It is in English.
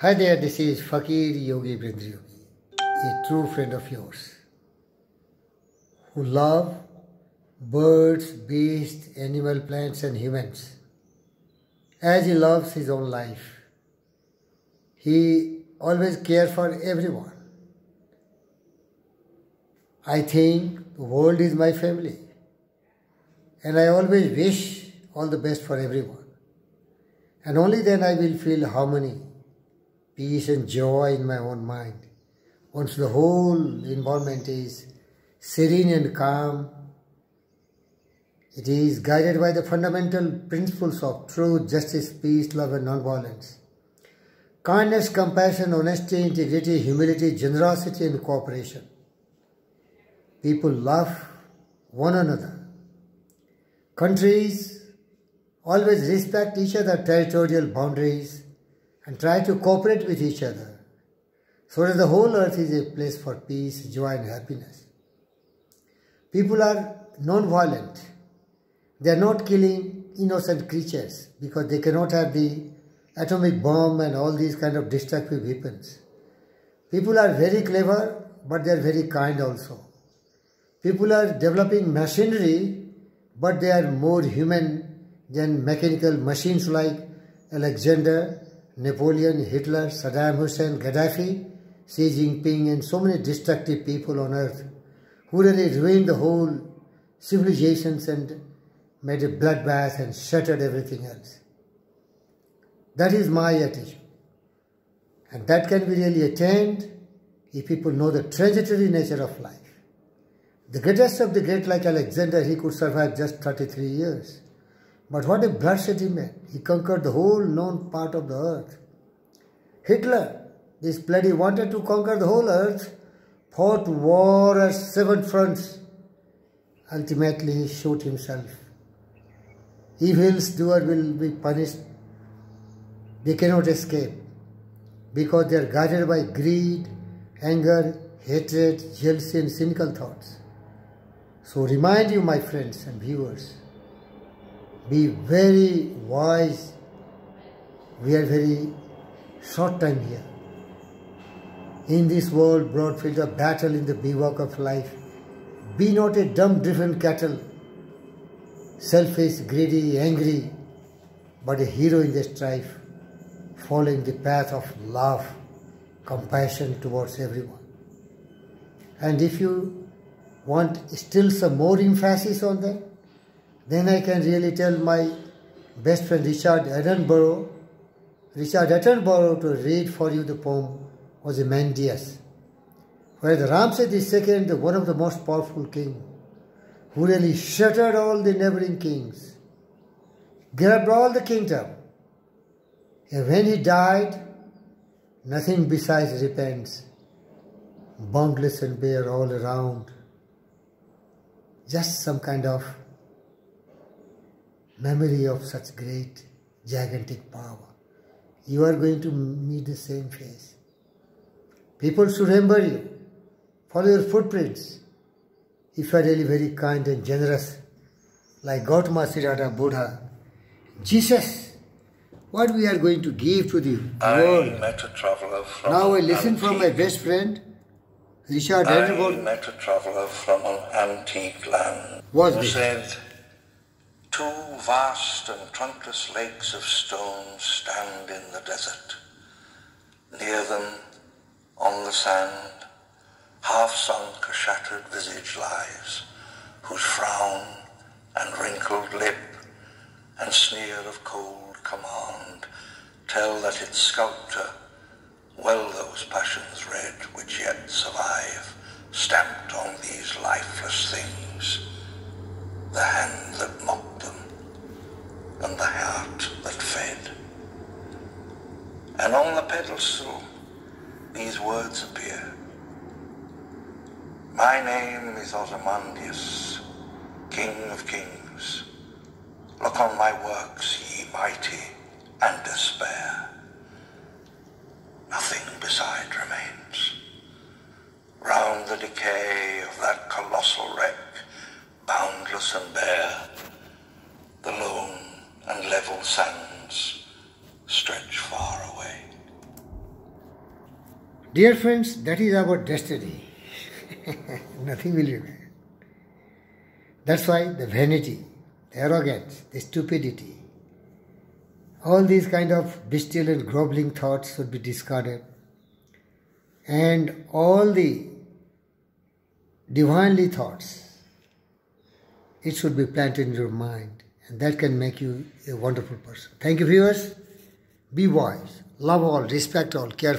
Hi there, this is Fakir Yogi Virendra Yogi, a true friend of yours, who love birds, beasts, animal, plants and humans as he loves his own life. He always cares for everyone. I think the world is my family and I always wish all the best for everyone. And only then I will feel harmony peace and joy in my own mind. Once the whole environment is serene and calm, it is guided by the fundamental principles of truth, justice, peace, love, and non-violence. Kindness, compassion, honesty, integrity, humility, generosity, and cooperation. People love one another. Countries always respect each other's territorial boundaries and try to cooperate with each other so that the whole earth is a place for peace, joy, and happiness. People are non-violent. They are not killing innocent creatures because they cannot have the atomic bomb and all these kind of destructive weapons. People are very clever, but they are very kind also. People are developing machinery, but they are more human than mechanical machines like Alexander Napoleon, Hitler, Saddam Hussein, Gaddafi, Xi Jinping, and so many destructive people on earth who really ruined the whole civilizations and made a bloodbath and shattered everything else. That is my attitude. And that can be really attained if people know the transitory nature of life. The greatest of the great, like Alexander, he could survive just 33 years. But what a bloodthirsty man. He conquered the whole known part of the earth. Hitler, this bloody wanted to conquer the whole earth, fought war at seven fronts. Ultimately, he shot himself. Evil's doer will be punished. They cannot escape because they are guided by greed, anger, hatred, jealousy, and cynical thoughts. So remind you, my friends and viewers, be very wise. We are very short time here. In this world, broad field of battle in the bivouac of life, be not a dumb driven cattle, selfish, greedy, angry, but a hero in the strife, following the path of love, compassion towards everyone. And if you want still some more emphasis on that, then I can really tell my best friend Richard Attenborough, Richard Attenborough to read for you the poem was a Ozymandias, where the Ramses II, one of the most powerful king, who really shattered all the neighboring kings, grabbed all the kingdom. And when he died, nothing besides repents, boundless and bare all around. Just some kind of memory of such great, gigantic power. You are going to meet the same face. People should remember you. Follow your footprints. If you are really very kind and generous, like Gautama Siddhartha Buddha, Jesus, what we are going to give to the world. I met a traveller from Now I listen from my best friend, Richard I Attenborough. met a traveller from an antique land Was who this? said, Two vast and trunkless lakes of stone stand in the desert. Near them, on the sand, half sunk a shattered visage lies, whose frown and wrinkled lip and sneer of cold command tell that its sculptor well those passions read which yet survive, stamped on these lifeless things, the hand that mocked them, and the heart that fed. And on the pedestal these words appear. My name is Ozymandias, King of Kings. Look on my works, ye mighty, and despair. Nothing beside remains. Round the decay of that colossal wreck, boundless and bare, the lone and level sands stretch far away. Dear friends, that is our destiny. Nothing will remain. That's why the vanity, the arrogance, the stupidity, all these kind of bestial and groveling thoughts should be discarded. And all the divinely thoughts, it should be planted in your mind. And that can make you a wonderful person. Thank you, viewers. Be wise. Love all, respect all, care